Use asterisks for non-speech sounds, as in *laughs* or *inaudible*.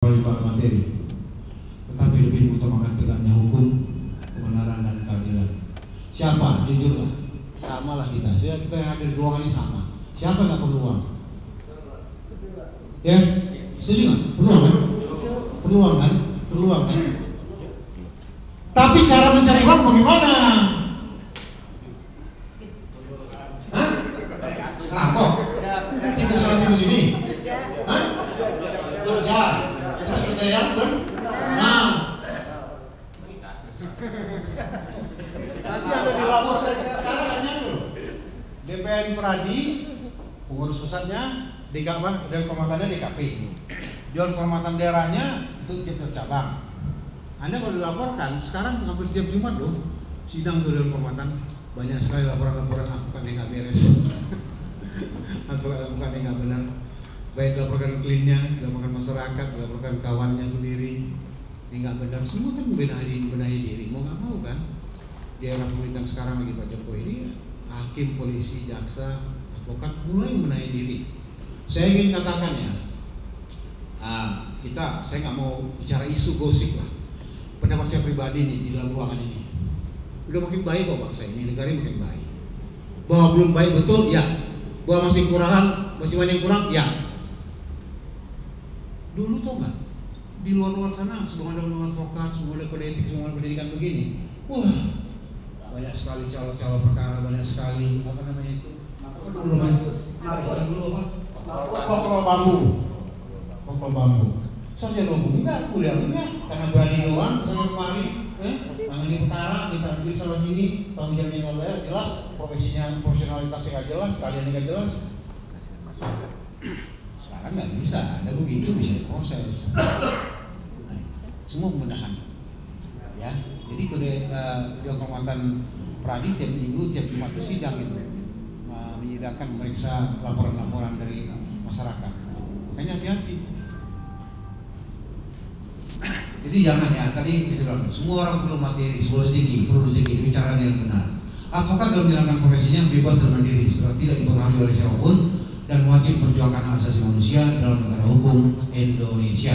pada materi, tetapi lebih mengutamakan tegaknya hukum, kebenaran dan keadilan. Siapa? Jujurlah, samalah kita. Saya kita yang hadir di ruangan ini sama. Siapa nggak uang? Ya, setuju nggak? Peluang kan? Peluang kan? Peluang kan? Tapi cara mencari uang bagaimana? Hah? Rampok? Tinggal salah sini? Hah? Kerja? Kerja yang benar? Nanti ada di lapor sarannya tuh. DPN Pradi, pengurus pusatnya, DKP, dan kehormatannya DKP. Dewan kehormatan daerahnya untuk tiap-tiap cabang. Anda kalau dilaporkan, sekarang hampir tiap Jumat loh, sidang tuh Dewan kehormatan banyak sekali laporan-laporan afukan yang nggak beres. *laughs* Afukan yang nggak benar. Baik dilaporkan klinnya, dilaporkan masyarakat, dilaporkan kawannya sendiri, ini nggak benar. Semua kan benahi, benahi diri, mau nggak mau kan. Di era pemerintahan sekarang lagi Pak Jokowi ini, hakim, polisi, jaksa, advokat mulai menahi diri. Saya ingin katakan ya, ah, kita, saya nggak mau bicara isu gosip lah. Pendapat saya pribadi nih di dalam ruangan ini, udah makin baik kok bangsa ini, negara ini makin baik. Bahwa belum baik betul, ya. Bahwa masih kurangan, masih banyak kurang, ya. Dulu tuh nggak, di luar-luar sana sebelum ada undang advokat, sebelum ada kode etik, sebelum ada pendidikan begini, wah banyak sekali calon-calon perkara, banyak sekali apa namanya itu, apa dulu nah, apa? Pokok bambu, pokok bambu. Sarjana hukum enggak, kuliah enggak, karena berani doang, sana kemari, eh, tangani perkara, kita bikin sama sini, tanggung jawabnya nggak bayar, jelas, profesinya, profesionalitasnya nggak jelas, kalian nggak jelas. Sekarang nggak bisa, ada begitu bisa diproses. Nah, semua pembenahan, ya. Jadi kode uh, kehormatan Pradi tiap minggu, tiap Jumat itu sidang itu uh, menyidangkan memeriksa laporan-laporan dari masyarakat. Makanya hati-hati. Jadi jangan ya, tadi semua orang perlu materi, semua rezeki, perlu rezeki, bicara yang benar. Advokat dalam menjalankan profesinya bebas dan mandiri, tidak dipengaruhi oleh siapa pun, wajib memperjuangkan hak asasi manusia dalam negara hukum Indonesia.